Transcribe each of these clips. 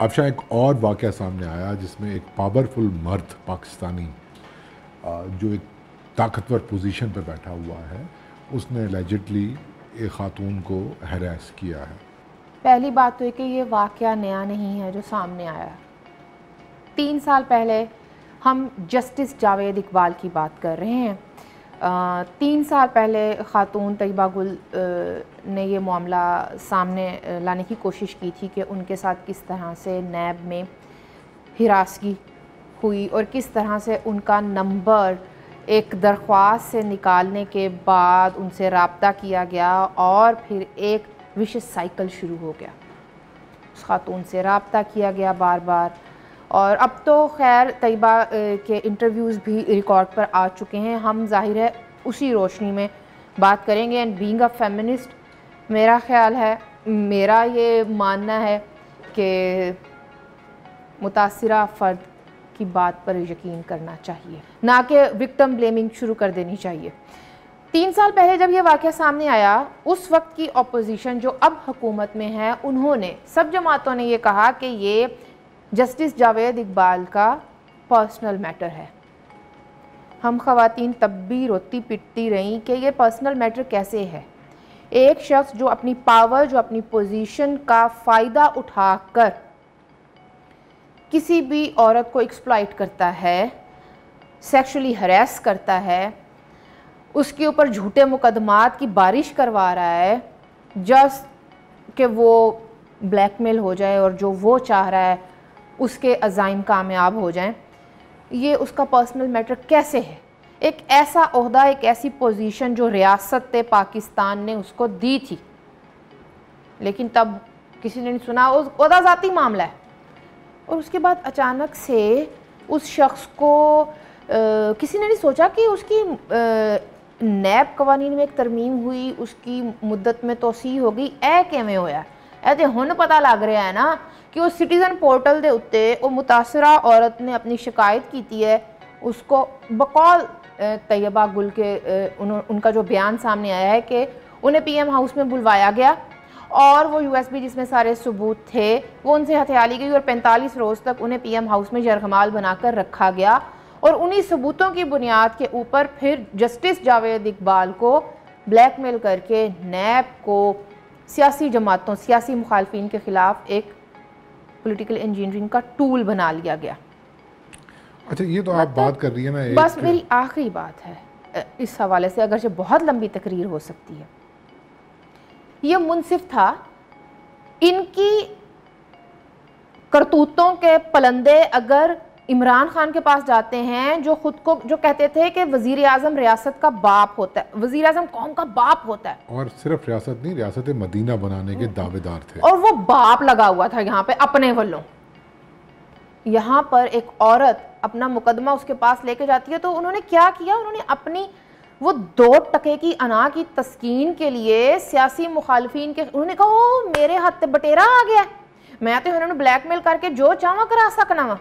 अफशा एक और वाक़ सामने आया जिसमें एक पावरफुल मर्द पाकिस्तानी जो एक ताकतवर पोजीशन पर बैठा हुआ है, उसने एलिजिडली एक ख़ातून को हरास किया है। पहली बात तो है कि ये वाक़ नया नहीं है जो सामने आया। तीन साल पहले हम जस्टिस जावेद इकबाल की बात कर रहे हैं। तीन साल पहले ख़ातून तयबा गुल ने ये मामला सामने लाने की कोशिश की थी कि उनके साथ किस तरह से नैब में हिरासगी हुई और किस तरह से उनका नंबर एक दरख्वास्त से निकालने के बाद उनसे रबता किया गया और फिर एक विशेष साइकिल शुरू हो गया। उस खातून से रबता किया गया बार बार और अब तो खैर तयबा के इंटरव्यूज़ भी रिकॉर्ड पर आ चुके हैं। हम ज़ाहिर है उसी रोशनी में बात करेंगे। एंड बीइंग अ फेमिनिस्ट मेरा ख्याल है, मेरा ये मानना है कि मुतासरा फ़र्द की बात पर यकीन करना चाहिए। ना कि विक्टम ब्लेमिंग शुरू कर देनी चाहिए। तीन साल पहले जब यह वाक़ सामने आया, उस वक्त की अपोजिशन जो अब हुकूमत में है, उन्होंने, सब जमातों ने ये कहा कि ये जस्टिस जावेद इकबाल का पर्सनल मैटर है। हम खवातीन तब भी रोती पिटती रहीं कि ये पर्सनल मैटर कैसे है? एक शख्स जो अपनी पावर जो अपनी पोजीशन का फ़ायदा उठाकर किसी भी औरत को एक्सप्लाइट करता है सेक्सुअली हरेस करता है, उसके ऊपर झूठे मुकदमात की बारिश करवा रहा है जस्ट कि वो ब्लैकमेल हो जाए और जो वो चाह रहा है उसके अज़ाइम कामयाब हो जाएँ। ये उसका पर्सनल मैटर कैसे है? एक ऐसा अहदा एक ऐसी पोजीशन जो रियासत पाकिस्तान ने उसको दी थी। लेकिन तब किसी ने नहीं सुना। अहदा ज़ाती मामला है। और उसके बाद अचानक से उस शख्स को आ, किसी ने नहीं सोचा कि उसकी नैब कवानीन में एक तरमीम हुई उसकी मुद्दत में तोसी होगी ए किमें होया? ए हूँ पता लग रहा है ना कि उस सिटीज़न पोर्टल के उत्ते मुतासरा औरत ने अपनी शिकायत की है उसको बकौल तैयबा गुल के उन, उनका जो बयान सामने आया है कि उन्हें पीएम हाउस में बुलवाया गया और वो यूएसबी जिसमें सारे सबूत थे वो उनसे हथियाली गई और 45 रोज़ तक उन्हें पीएम हाउस में जरगमाल बनाकर रखा गया और उन्हीं सबूतों की बुनियाद के ऊपर फिर जस्टिस जावेद इकबाल को ब्लैकमेल करके नैब को सियासी जमातों सियासी मुखालफी के ख़िलाफ़ एक पॉलिटिकल इंजीनियरिंग का टूल बना लिया गया। अच्छा ये तो आप बात कर रही है ना बस मेरी आखिरी बात है इस हवाले से अगर बहुत लंबी तकरीर हो सकती है। ये मुनसिफ था इनकी करतूतों के पलंदे अगर इमरान खान के पास जाते हैं जो खुद को जो कहते थे कि वज़ीर आज़म रियासत का बाप होता है। वज़ीर आज़म कौम का बाप होता है। और सिर्फ़ रियासत नहीं रियासत मदीना बनाने के दावेदार थे। और वो बाप लगा हुआ था यहाँ पे अपने वालों यहाँ पर एक औरत अपना मुकदमा उसके पास लेके जाती है तो उन्होंने क्या किया? उन्होंने अपनी वो दो टके की अना की तस्कीन के लिए सियासी मुखालफी के उन्होंने कहा ओ मेरे हाथ बटेरा आ गया मैं तो उन्होंने ब्लैकमेल करके जो चाहवा करा सकना वा।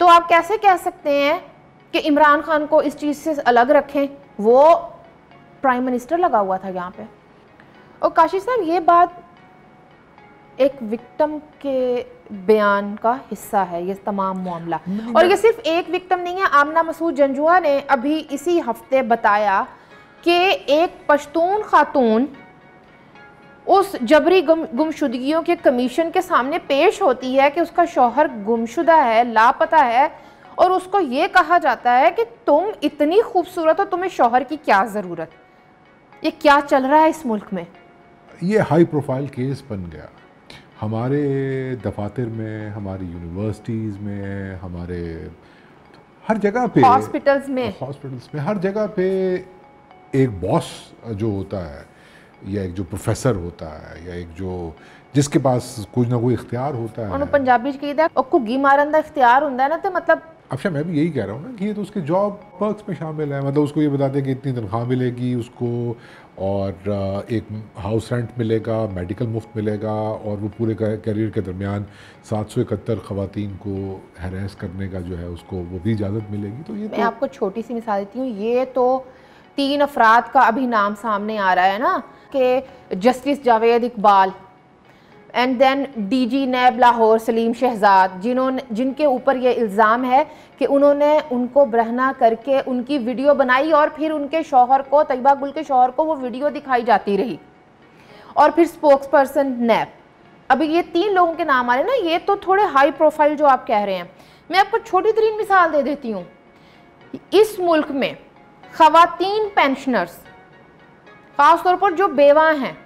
तो आप कैसे कह सकते हैं कि इमरान खान को इस चीज़ से अलग रखें? वो प्राइम मिनिस्टर लगा हुआ था यहाँ पे। और काशी साहब ये बात एक विक्टम के बयान का हिस्सा है ये तमाम मामला। और ये सिर्फ़ एक विक्टम नहीं है आमना मसूद जंजुआ ने अभी इसी हफ़्ते बताया कि एक पश्तून खातून उस जबरी गुम गुमशुदगियों के कमीशन के सामने पेश होती है कि उसका शौहर गुमशुदा है लापता है और उसको ये कहा जाता है कि तुम इतनी खूबसूरत हो तुम्हें शौहर की क्या ज़रूरत? ये क्या चल रहा है इस मुल्क में? ये हाई प्रोफ़ाइल केस बन गया। हमारे दफातर में हमारी यूनिवर्सिटीज़ में हमारे हर जगह पे हॉस्पिटल्स में। हॉस्पिटल्स में हर जगह पे एक बॉस जो होता है या एक जो प्रोफेसर होता है या एक जो जिसके पास कुछ ना कोई इख्तियार होता है। पंजाबी च कहदा और घुग्गी मारन का इख्तियार ਹੁੰਦਾ है ना तो मतलब अच्छा मैं भी यही कह रहा हूँ ना कि ये तो उसके जॉब पर्क्स में शामिल है। मतलब उसको ये बताते हैं कि इतनी तनख्वाह मिलेगी उसको और एक हाउस रेंट मिलेगा मेडिकल मुफ़्त मिलेगा और वो पूरे करियर के दरमियान सात सौ इकहत्तर ख़वान को हरास करने का जो है उसको वो भी इजाज़त मिलेगी। तो ये मैं तो आपको छोटी सी मिसाल देती हूँ ये तो तीन अफराद का अभी नाम सामने आ रहा है ना कि justice Javed Iqbal and then DG NAB Lahore Saleem Shahzad जिन्होंने जिनके ऊपर ये इल्ज़ाम है कि उन्होंने उनको बरहना करके उनकी वीडियो बनाई और फिर उनके शौहर को, तयबा गुल के शौहर को वो वीडियो दिखाई जाती रही। और फिर स्पोक्स पर्सन नैब अभी ये तीन लोगों के नाम आ रहे हैं ना, ये तो थोड़े हाई प्रोफ़ाइल जो आप कह रहे हैं। मैं आपको छोटी तरीन मिसाल दे देती हूँ। इस मुल्क में खातन पेंशनर्स ख़ासतौर पर जो बेवा हैं,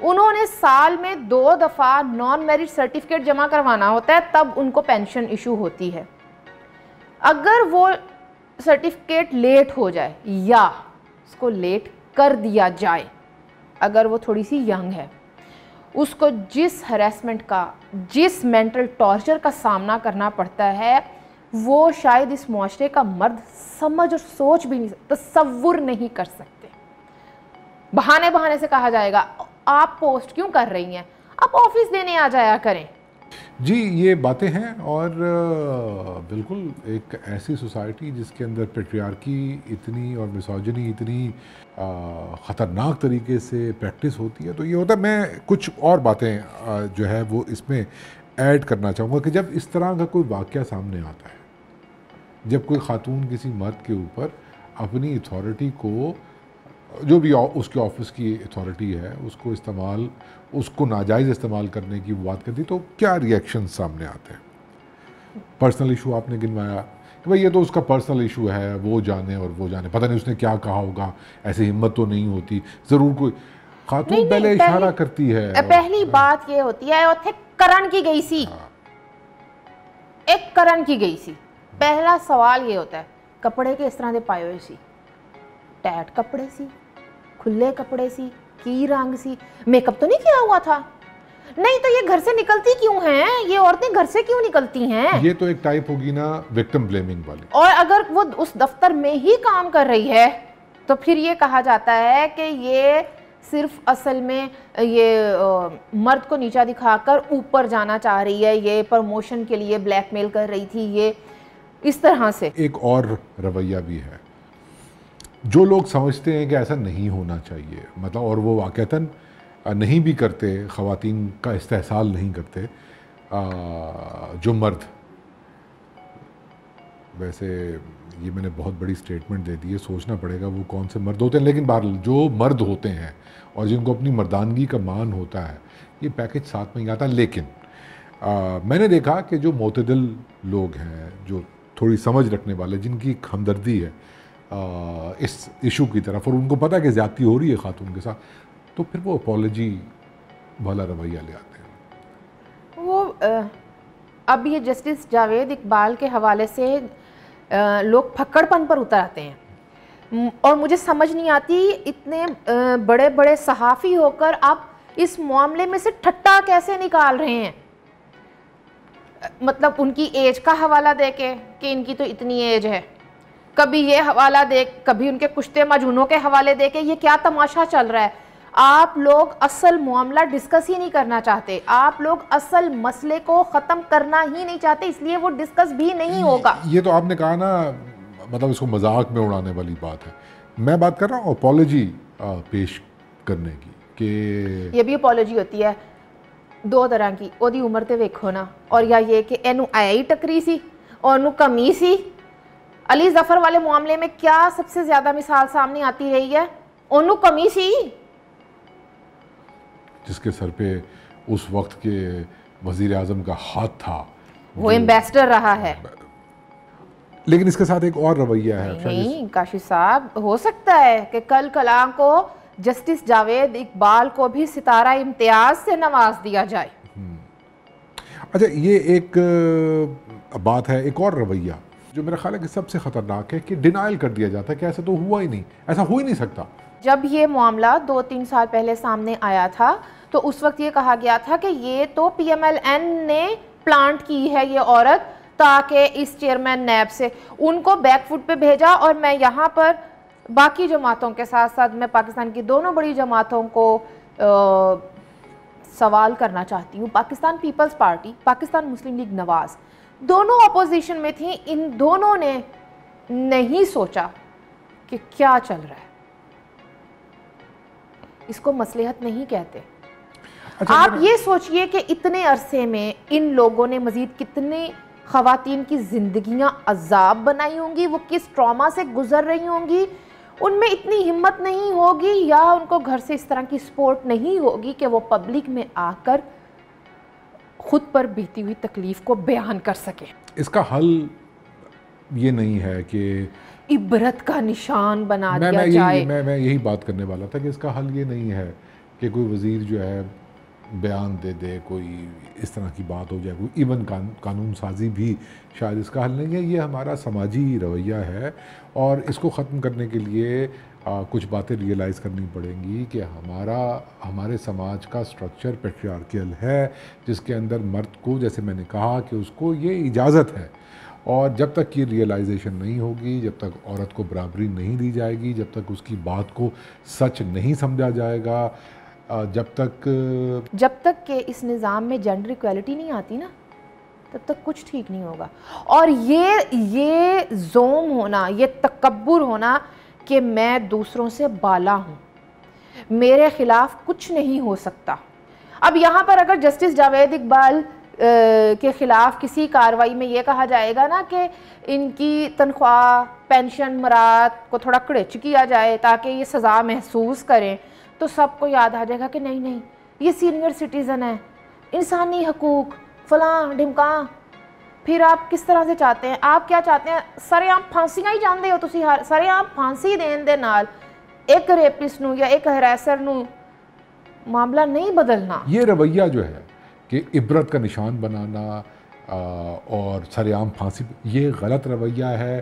उन्होंने साल में दो दफ़ा नॉन मेरिट सर्टिफिकेट जमा करवाना होता है, तब उनको पेंशन इशू होती है। अगर वो सर्टिफिकेट लेट हो जाए, या उसको लेट कर दिया जाए, अगर वो थोड़ी सी यंग है, उसको जिस हरेसमेंट का, जिस मेंटल टॉर्चर का सामना करना पड़ता है, वो शायद इस माशरे का मर्द समझ और सोच भी नहीं सकता तस्वुर नहीं कर सकते। बहाने बहाने से कहा जाएगा, आप पोस्ट क्यों कर रही हैं? आप ऑफ़िस देने आ जाया करें। जी, ये बातें हैं और बिल्कुल एक ऐसी सोसाइटी जिसके अंदर पेट्रियार्की इतनी और मिसोजनी इतनी ख़तरनाक तरीके से प्रैक्टिस होती है तो ये होता है, मैं कुछ और बातें जो है वो इसमें ऐड करना चाहूँगा कि जब इस तरह का कोई वाक़ सामने आता है, जब कोई ख़ातून किसी मर्द के ऊपर अपनी अथॉरिटी को जो भी उसके ऑफ़िस की अथॉरिटी है उसको इस्तेमाल उसको नाजायज़ इस्तेमाल करने की बात करती तो क्या रिएक्शन सामने आते हैं? पर्सनल इशू आपने गिनवाया। कि भाई ये तो उसका पर्सनल इशू है वो जाने और वो जाने। पता नहीं उसने क्या कहा होगा ऐसी हिम्मत तो नहीं होती। ज़रूर कोई खातून पहले इशारा करती है पहली बात ये होती है और करण की गई सी। हाँ। एक करण की गई सी। पहला सवाल ये होता है कपड़े के इस तरह के पाए हुए सी? टैट कपड़े सी? खुले कपड़े सी की रंग सी। मेकअप तो नहीं किया हुआ था। नहीं तो ये घर से निकलती क्यों हैं? ये औरतें घर से क्यों निकलती हैं? ये तो एक टाइप होगी ना विक्टिम ब्लेमिंग वाली। और अगर वो उस दफ्तर में ही काम कर रही है तो फिर ये कहा जाता है कि ये सिर्फ़ असल में ये आ, मर्द को नीचा दिखाकर ऊपर जाना चाह रही है। ये प्रमोशन के लिए ब्लैकमेल कर रही थी ये इस तरह से। एक और रवैया भी है। जो लोग समझते हैं कि ऐसा नहीं होना चाहिए मतलब और वो वाक़ता नहीं भी करते ख़वातीन का इस्तेसाल नहीं करते जो मर्द। वैसे ये मैंने बहुत बड़ी स्टेटमेंट दे दी है सोचना पड़ेगा वो कौन से मर्द होते हैं लेकिन बार जो मर्द होते हैं और जिनको अपनी मर्दानगी का मान होता है ये पैकेज साथ में ही आता है लेकिन आ, मैंने देखा कि जो मोतदिल लोग हैं जो थोड़ी समझ रखने वाले जिनकी हमदर्दी है इस इशू की तरफ़, और उनको पता है कि ज़्यादती हो रही है ख़ातून के साथ तो फिर वो अपॉलोजी वाला रवैया ले आते हैं। वो अब ये जस्टिस जावेद इकबाल के हवाले से लोग फक्कड़पन पर उतर आते हैं। और मुझे समझ नहीं आती, इतने बड़े बड़े सहाफ़ी होकर आप इस मामले में से ठट्टा कैसे निकाल रहे हैं? मतलब उनकी एज का हवाला दे के, कि इनकी तो इतनी एज है। कभी ये हवाला दे कभी उनके कुश्ते मजूनों के हवाले दे के ये क्या तमाशा चल रहा है आप लोग असल मामला डिस्कस ही नहीं करना चाहते आप लोग असल मसले को ख़त्म करना ही नहीं चाहते इसलिए वो डिस्कस भी नहीं होगा ये तो आपने कहा ना मतलब इसको मजाक में उड़ाने वाली बात है मैं बात कर रहा हूँ अपॉलोजी पेश करने की कि ये भी अपॉलोजी होती है दो तरह की ओदी उम्र ਤੇ ਵੇਖੋ ना और या ये कि ਇਹਨੂੰ आया ही टकरी सी और ਉਹਨੂੰ कमी सी अली ज़फ़र वाले मामले में क्या सबसे ज़्यादा मिसाल सामने आती रही है? ओनू कमी सी जिसके सर पे उस वक्त के वज़ीर आज़म का हाथ था वो एम्बेसडर रहा है। लेकिन इसके साथ एक और रवैया है नहीं काशी साहब हो सकता है कि कल कलाम को जस्टिस जावेद इकबाल को भी सितारा इम्तियाज़ से नवाज़ दिया जाए। हम्म। अच्छा ये एक बात है एक और रवैया। जो मेरा ख्याल है कि सबसे ख़तरनाक है कि डिनाइल कर दिया जाता है कि ऐसा तो हुआ ही नहीं ऐसा हो ही नहीं सकता। जब ये मामला दो तीन साल पहले सामने आया था तो उस वक्त ये कहा गया था कि ये तो पीएमएलएन ने प्लांट की है ये औरत ताकि इस चेयरमैन नैब से उनको बैकफुट पे भेजा और मैं यहाँ पर बाकी जमातों के साथ साथ मैं पाकिस्तान की दोनों बड़ी जमातों को आ, सवाल करना चाहती हूँ। Pakistan Peoples Party Pakistan Muslim League Nawaz दोनों अपोजिशन में थी इन दोनों ने नहीं सोचा कि क्या चल रहा है। इसको मसलहत नहीं कहते। अच्छा, आप ये सोचिए कि इतने अरसे में इन लोगों ने मजीद कितने खातन की जिंदगियाँ अजाब बनाई होंगी वो किस ट्रॉमा से गुजर रही होंगी उनमें इतनी हिम्मत नहीं होगी या उनको घर से इस तरह की सपोर्ट नहीं होगी कि वो पब्लिक में आकर खुद पर बीती हुई तकलीफ़ को बयान कर सके। इसका हल ये नहीं है कि इबरत का निशान बना मैं दिया मैं जाए। यही मैं मैं यही बात करने वाला था कि इसका हल ये नहीं है कि कोई वज़ीर जो है बयान दे दे कोई इस तरह की बात हो जाए कोई इवन कान, कानून साजी भी शायद इसका हल नहीं है। ये हमारा समाजी रवैया है और इसको ख़त्म करने के लिए आ, कुछ बातें रियलाइज़ करनी पड़ेंगी कि हमारा हमारे समाज का स्ट्रक्चर पेट्रियार्कियल है जिसके अंदर मर्द को जैसे मैंने कहा कि उसको ये इजाज़त है। और जब तक ये रियलाइजेशन नहीं होगी जब तक औरत को बराबरी नहीं दी जाएगी जब तक उसकी बात को सच नहीं समझा जाएगा जब तक जब तक के इस निज़ाम में जेंडर इक्वलिटी नहीं आती ना तब तक कुछ ठीक नहीं होगा। और ये ये जोम होना ये तकबर होना कि मैं दूसरों से बाला हूँ। मेरे ख़िलाफ़ कुछ नहीं हो सकता। अब यहाँ पर अगर जस्टिस जावेद इकबाल के ख़िलाफ़ किसी कार्रवाई में ये कहा जाएगा ना कि इनकी तनख्वाह, पेंशन मरात को थोड़ा कड़च किया जाए ताकि ये सज़ा महसूस करें तो सबको याद आ जाएगा कि नहीं नहीं, ये सीनियर सिटीज़न है। इंसानी हकूक, फलां, ढिमका फिर आप किस तरह से चाहते हैं आप क्या चाहते हैं ਸਰੇਆਮ ਫਾਂਸੀਆਂ ਹੀ ਜਾਂਦੇ ਹੋ ਤੁਸੀਂ ਹਰ ਸਰੇਆਮ ਫਾਂਸੀ ਦੇਣ ਦੇ ਨਾਲ ਇੱਕ ਰੇਪਿਸਟ ਨੂੰ ਜਾਂ ਇੱਕ ਹਰੈਸਰ ਨੂੰ ਮਾਮਲਾ ਨਹੀਂ ਬਦਲਣਾ ये रवैया जो है कि इबरत का निशान बनाना अ, और सरेआम फांसी ये गलत रवैया है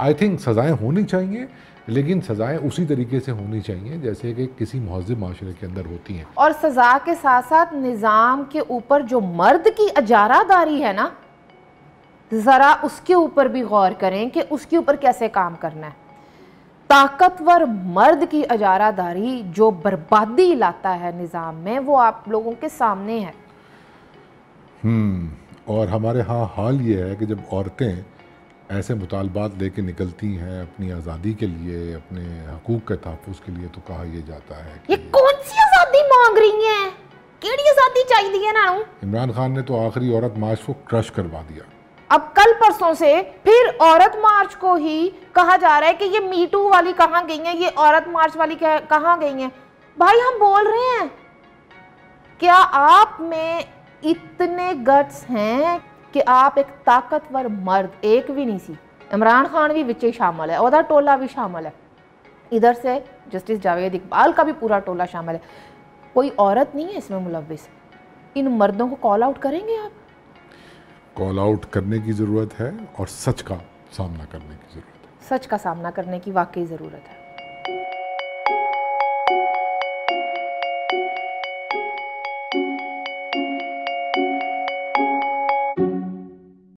आई थिंक सज़ाएं होनी चाहिए लेकिन सज़ाएं उसी तरीके से होनी चाहिए जैसे कि किसी महजब माशरे के अंदर होती हैं और सज़ा के साथ साथ निज़ाम के ऊपर जो मर्द की अजारादारी है ना ज़रा उसके ऊपर भी गौर करें कि उसके ऊपर कैसे काम करना है। ताकतवर मर्द की अजारादारी जो बर्बादी लाता है निज़ाम में वो आप लोगों के सामने है। हम्म, और हमारे यहाँ हाल ये है कि जब औरतें ऐसे मुतालबात लेके निकलती हैं अपनी आज़ादी के लिए अपने हकूक़ के तहफ़ के लिए तो कहा यह जाता है कि ये कौन सी आज़ादी मांग रही हैं? केड़ी आज़ादी चाहिए ना? इमरान खान ने तो आखिरी औरत मार्च को क्रश करवा दिया। अब कल परसों से फिर औरत मार्च को ही कहा जा रहा है कि ये मीटू वाली कहाँ गई है? ये औरत मार्च वाली कहाँ गई है? भाई, हम बोल रहे हैं। क्या आप में इतने गट्स हैं कि आप एक ताकतवर मर्द, एक भी नहीं सी। इमरान खान भी ही शामिल है, ओदा टोला भी शामिल है। इधर से जस्टिस जावेद इकबाल का भी पूरा टोला शामिल है। कोई औरत नहीं है इसमें मुलविस। इन मर्दों को कॉल आउट करेंगे आप? कॉल आउट करने की ज़रूरत है और सच का सामना करने की ज़रूरत है। सच का सामना करने की वाकई ज़रूरत है।